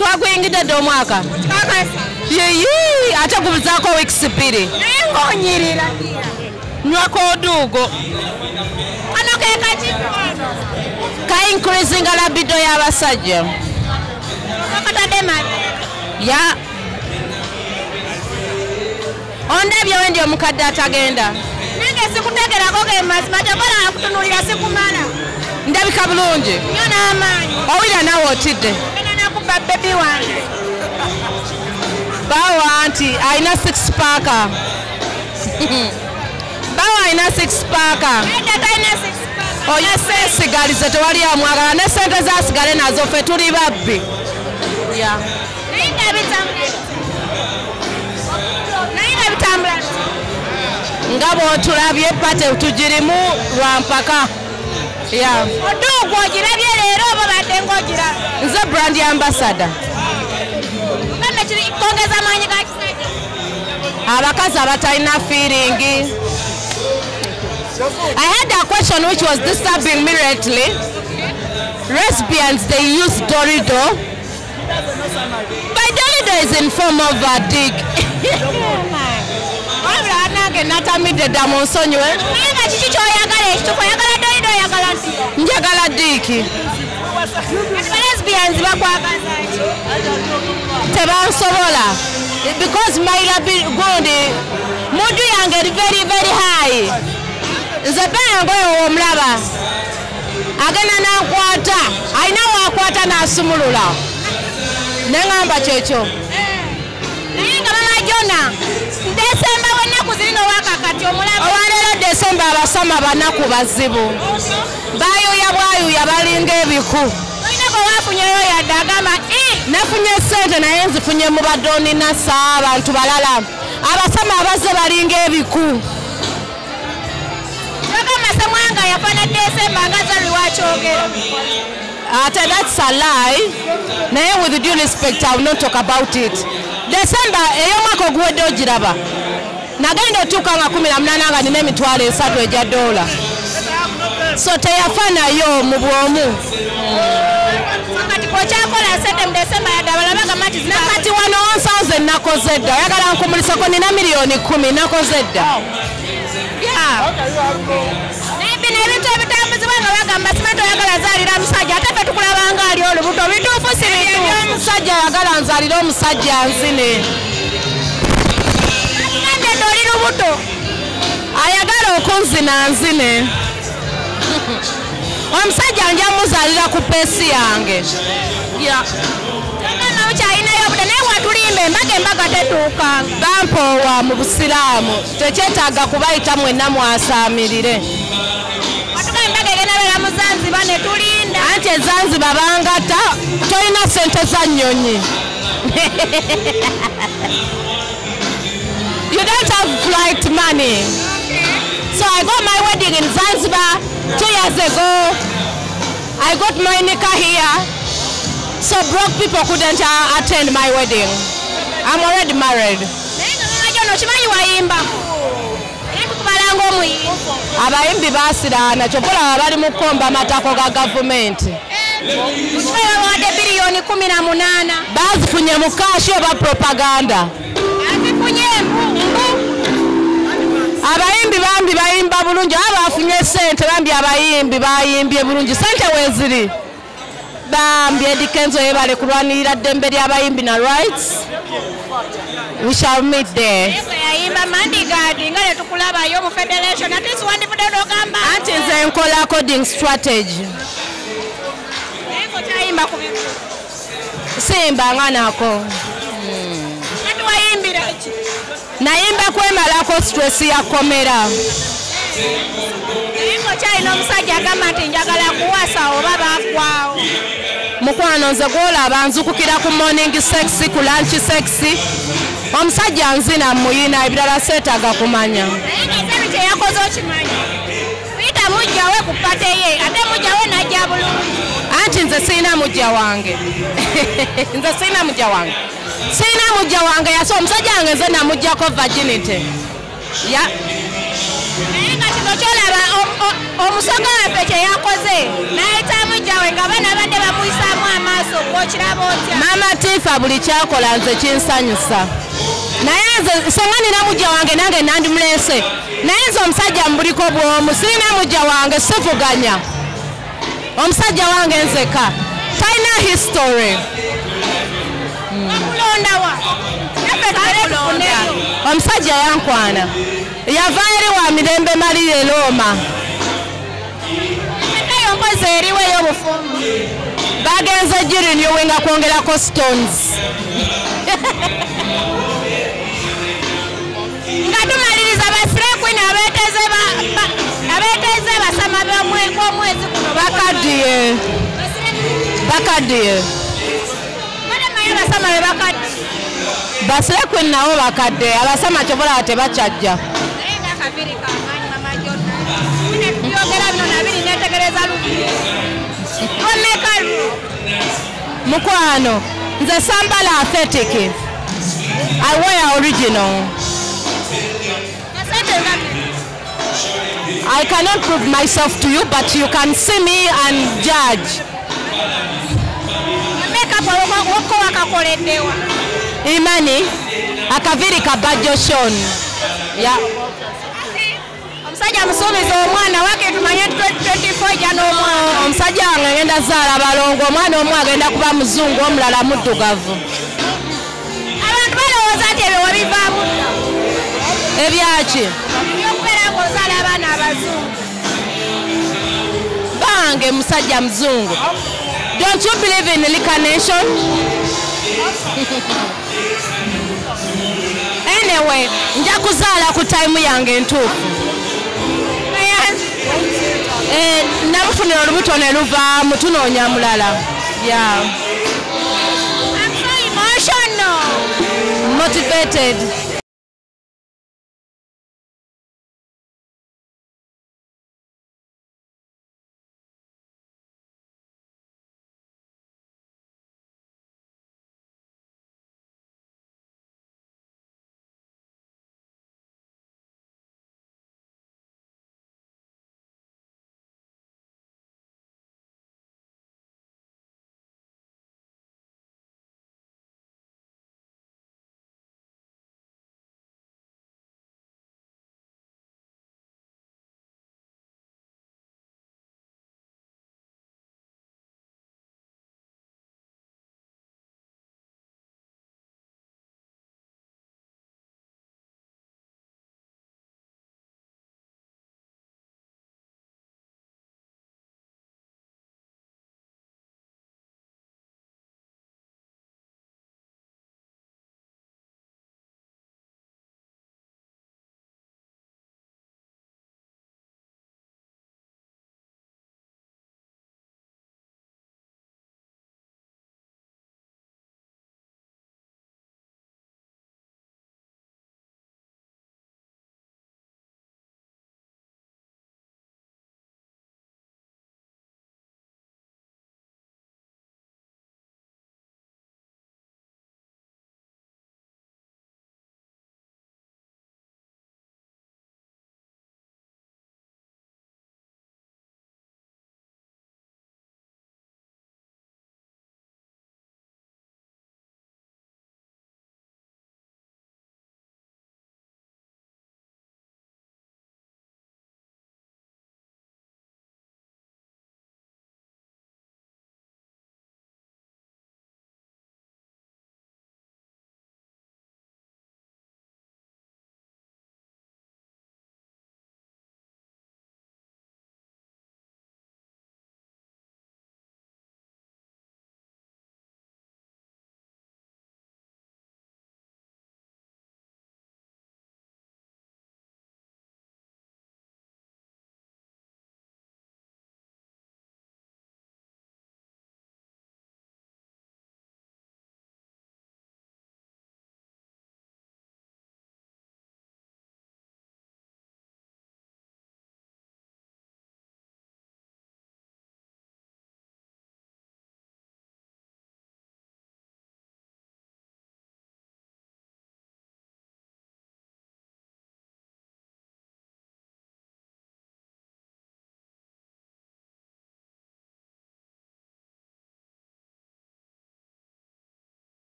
twakuyingidde dde omwaka? Yiyi ate gubuzaako wiikisi bbiri. Naye ng'onyirira. Nywako oduugo kano ke kaki ka increasinga labido y'abasajja. Ya. Ondabye wendi omukadde atagenda. Nange sikutegerako ge mazima tekola akutunulira sikumala. Ndabika bulungi. Nyo n'amaanyi. Owulira naawe otidde nakuba bebi wange. Bawa nti alina six paaka bawa alina six paaka six oyo seesigalize tewali amwagala ne sente zasigale nazo ffe tuli babbi. Nga bwotulabye pate tugirimu lwampaka ya oduugu ogirabye leero oba badde ng'ogiraba nze brand ambassador kame kiri kongeza maanyi ga kisajja abakazi abatalina I had a question which was disturbing me lately. Lesbians, they use Dorido. By Dorido is in form of a dick. wabula nange natamidde dda mu nsonyiwe naye nga kiki kyoyagala ekituko oyagala nti njagala diiki balesbians bakwagaza ki tebansobola. Because my labi gundi mudu yange eri very very high. Nze bengoyo omulaba agenda nankwata. Alina wakwata nasumulula neŋamba kyekyo. Naye nga mama jona ndesemba wennaku zirina wakakati omulaba olwaleero desemba abasama banaku bazibu. Bayuya bwayuya balinga ebiku. Olina gwe wafunyeyo yadde agamba nafunye sente naye nzifunye mu badooninasa abantu balala. Abasama abazze balinga ebiku. Bagamba semwanga yafana desemba nga zalwi wakyogera ate that's a lie. Naye with due respect I will not talk about it desemba ey'omwaka oguwedde ogiraba. Nagenda otuuka nga 18 nga nina emitwalo esatu egya dola. So teyafa nayo mu bwomu. Kati kwokyakola sente mu desemba yadde abala bagamba nti zina kati wano 1000 nakoze dda. Oyagala nkumulisako nina miliyoni 10 nakoze dda. Ebintu ebitambuzibwa nga bagamba simanti oyagala omusajja ayagala nzalire omusajja nzine. Nandedde oli lubuto. Ayagala okunzina nzine. Omusajja nja muzalira ku peesi yange. Agamba bukyalinayo obudde naye watulimba embaga embaga tetuukanga bampoowa mu busiraamu. Tekyetaaga kubayita mwenna mwasaamirire watuga embaga egenda beera mu zanziba ne tulinda anti ezanziba bangata tolina sente za nnyonyi you don't have flight money. So i got my wedding in zanzibar two years ago. I got my nika here. So broke people couldn't uh, attend my wedding. I'm already married tukubalanga omuyimbi abayimbi basiraana kyokkolaba bali mu kukomba amatako ga gavumenti. Mukibaye bawadde biliyoni kumi na munaana. Bazifunye mu kaashi oba propaganda. Azifunye abayimbi bambi bayimba bulungi aba bafunye sente bambi abayimbi bayimbye bulungi. Sente weziri bambi edikenzo yebale kulwanirira ddembe ly'abayimbi na rights. We shall meet there Yego yayimba mandigadi nga letukulabayo mu federation ate siwandivudde n'ogamba anti nze nkola coding strategy. Naye kokyayimba ku bivu simbanga nako. Kati wayimbira ki? Nayimba kwemalako stress ya komera. Naye kokyalina omusajja agamba nti njagala kuwasa oba bakwawo mukwano nze gwolaba nzukukira ku morning sexy ku lunch sexy omusajja nzina muyina ebirala seetaaga kumanya. Kyeyakoze okimanyi kuyita mujjawe ku pate ye ate mujjawe najja bulungi. Anti nze siina mujja wange. Nze siina mujja wange. Siina mujja wange yase omusajja wange nze namugjako virginity. Ya naye nga kino kyolaba omusoga waffe kye yakoze n'ayitamu jjawe nga bana badde bamuyisaamu amaaso gwokiraba otya? Maama tiifa buli kyakola nze kinsanyusa naye nze senga nina mujja wange nange nandimulese. Naye nze omusajja mbuliko bwomu sirina mujja wange sivuganya. Omusajja wange nzeka. Talina history. Omusajja yankwana. Yava eri wa mirembe malire looma ekayo mpozi eriwo ey'obufumbo bagenze girinyowe nga kwongerako stones nga tumaliriza basirakwini abeeteze ba- ba- abeeteze basama b'omwe- b'omwezi guno. Bakaddiye. Bakaddiye. Bademayo basama be bakadde basirekwe nabo bakadde abasama kyobola tebakyajja naye nga akaviri kamaanyi mama jonna byogera bino nabiri netegereza lubi omekalu mukwano nze sambala authentic i wear original i cannot prove myself to you but you can see me and judge. Imani akaviri kabajjo shon ya omusajja musuubiza omwana wake tumanye 24 ja n'omwana omusajja wange agenda zaala balongo omwana omu agenda kuba muzungu omulala muddugavu abantu balowooza nti ebyo wabivaamu. Ebyaki abaana abazungu. Bange musajja muzungu. Don't you believe in reincarnation anyway nja kuzaala ku time yange entuufu. Eh, namufunira olubuto ne luvaamu tunoonya mulala. Emotional. motivated